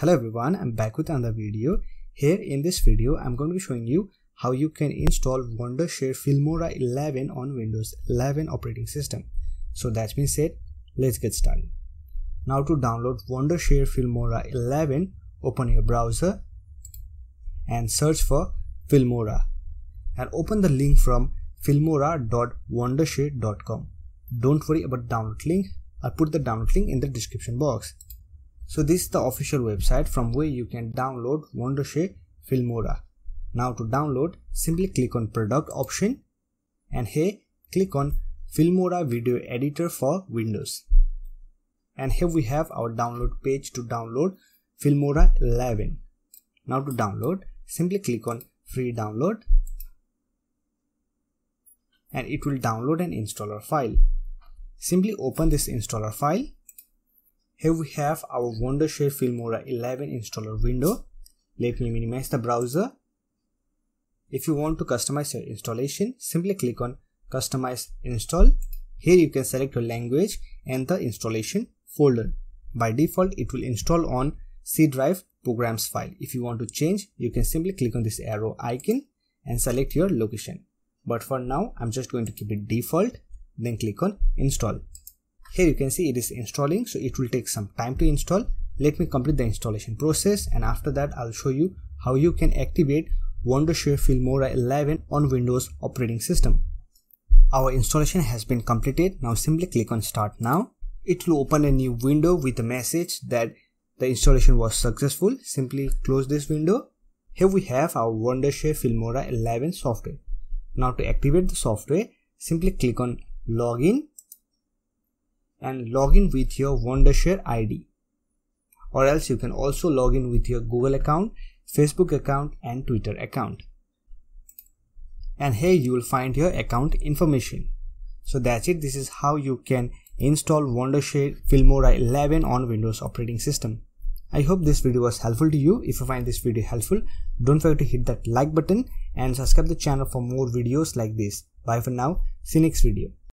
Hello everyone, I'm back with another video. Here in this video, I'm going to be showing you how you can install Wondershare Filmora 11 on Windows 11 operating system. So that's been said, let's get started. Now to download Wondershare Filmora 11, open your browser and search for Filmora and open the link from filmora.wondershare.com. Don't worry about download link, I'll put the download link in the description box. So this is the official website from where you can download Wondershare Filmora. Now to download, simply click on product option and here click on Filmora video editor for Windows. And here we have our download page to download Filmora 11. Now to download, simply click on free download and it will download an installer file. Simply open this installer file here we have our Wondershare Filmora 11 installer window. Let me minimize the browser. If you want to customize your installation, simply click on Customize Install. Here you can select your language and the installation folder. By default, it will install on C drive programs file. If you want to change, you can simply click on this arrow icon and select your location. But for now, I'm just going to keep it default, then click on install. Here you can see it is installing so it will take some time to install. Let me complete the installation process and after that I'll show you how you can activate Wondershare Filmora 11 on Windows operating system. Our installation has been completed. Now simply click on start now. It will open a new window with a message that the installation was successful. Simply close this window. Here we have our Wondershare Filmora 11 software. Now to activate the software, simply click on login and log in with your Wondershare ID. Or else you can also log in with your Google account, Facebook account and Twitter account. And here you will find your account information. So that's it. This is how you can install Wondershare Filmora 11 on Windows operating system. I hope this video was helpful to you. If you find this video helpful, don't forget to hit that like button and subscribe the channel for more videos like this. Bye for now. See you next video.